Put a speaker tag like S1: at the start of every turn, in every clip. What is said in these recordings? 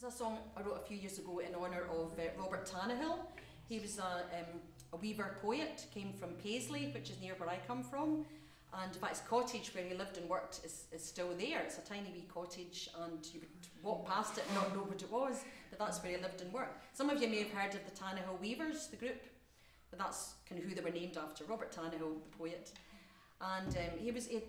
S1: Is a song I wrote a few years ago in honour of uh, Robert Tannahill. He was a, um, a weaver poet, came from Paisley, which is near where I come from. And in fact, his cottage where he lived and worked is, is still there. It's a tiny wee cottage, and you would walk past it and not know what it was, but that's where he lived and worked. Some of you may have heard of the Tannahill Weavers, the group, but that's kind of who they were named after Robert Tannahill, the poet. And um, he was a,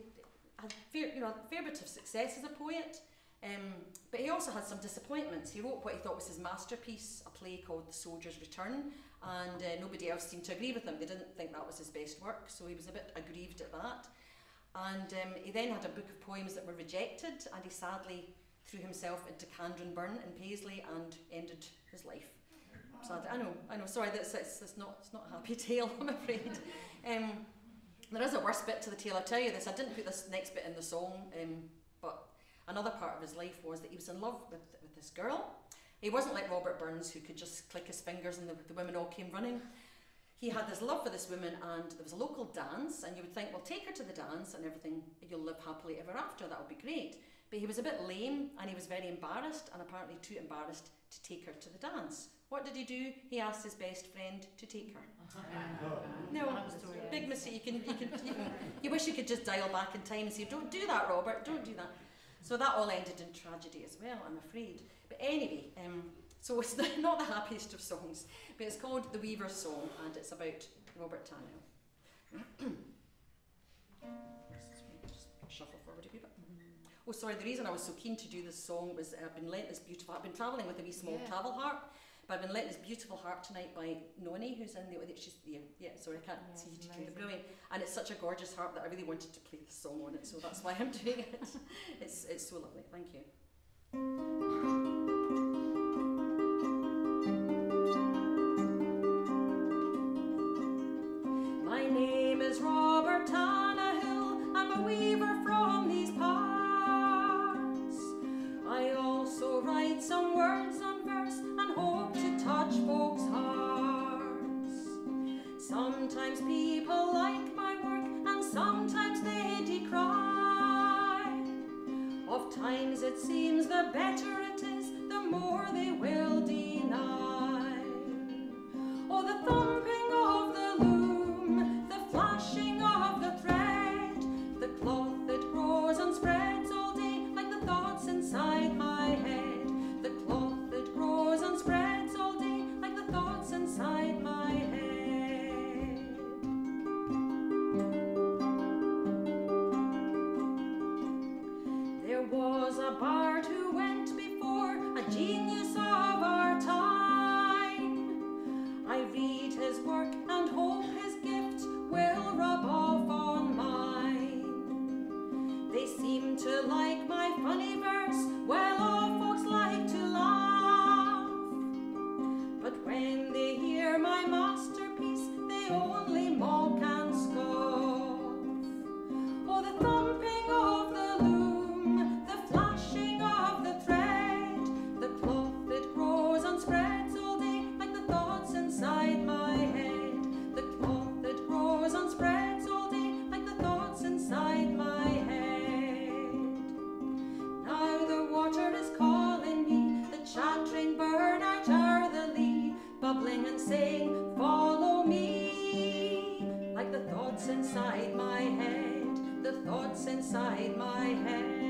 S1: fair, you know, a fair bit of success as a poet. Um, but he also had some disappointments. He wrote what he thought was his masterpiece, a play called The Soldier's Return, and uh, nobody else seemed to agree with him. They didn't think that was his best work, so he was a bit aggrieved at that. And um, he then had a book of poems that were rejected, and he sadly threw himself into Candren in Paisley and ended his life. Sad. I know, I know. Sorry, that's it's, it's not it's not a happy tale. I'm afraid. Um, there is a worse bit to the tale. I'll tell you this. I didn't put this next bit in the song, um, but Another part of his life was that he was in love with, with this girl. He wasn't like Robert Burns, who could just click his fingers and the, the women all came running. He had this love for this woman, and there was a local dance, and you would think, well, take her to the dance and everything, you'll live happily ever after, that would be great. But he was a bit lame, and he was very embarrassed, and apparently too embarrassed to take her to the dance. What did he do? He asked his best friend to take her. no, big mistake. You can, you can, you can, you wish you could just dial back in time and say, "Don't do that, Robert. Don't do that." So that all ended in tragedy as well, I'm afraid. But anyway, um, so it's not the happiest of songs, but it's called The Weaver's Song and it's about Robert Tannahill. shuffle forward a bit. Oh, sorry, the reason I was so keen to do this song was I've been lent this beautiful, I've been travelling with a wee small yeah. travel harp but I've been lent this beautiful harp tonight by Noni, who's in the oh, she's yeah, yeah sorry I can't yeah, see you the brilliant. And it's such a gorgeous harp that I really wanted to play the song on it, so that's why I'm doing it. It's it's so lovely. Thank you. Sometimes people like my work and sometimes they decry. Of times it seems the better They seem to like my funny verse, Well, all folks like to laugh. But when they hear my masterpiece, they all and saying, Follow me. Like the thoughts inside my head, the thoughts inside my head.